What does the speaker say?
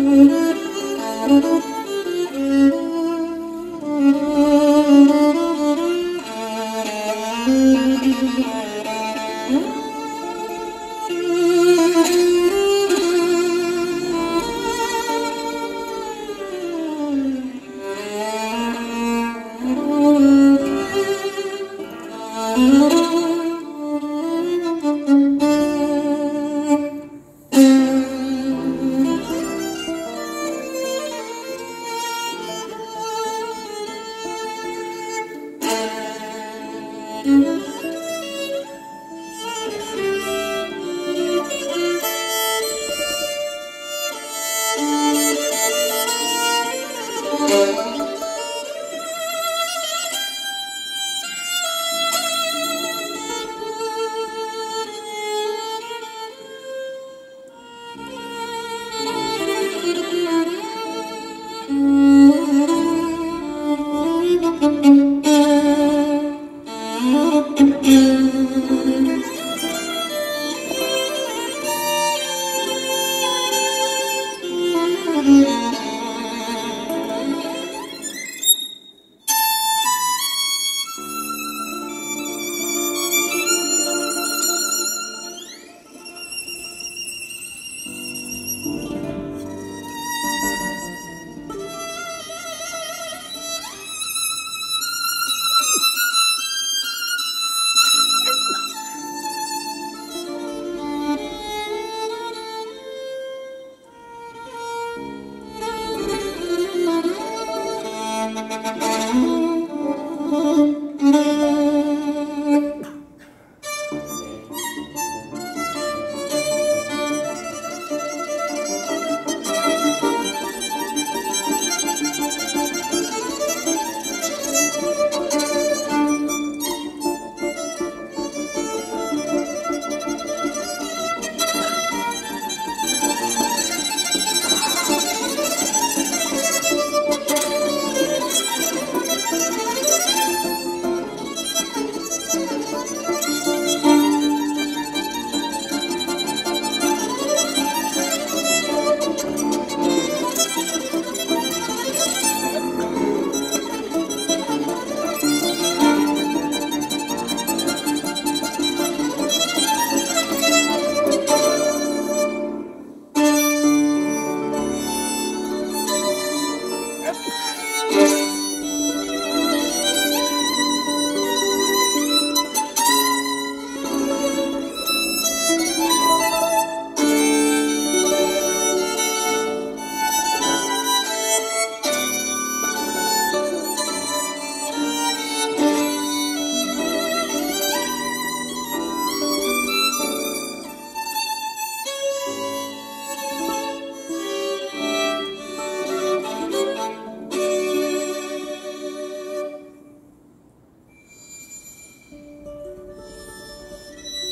Mm-hmm. Deus.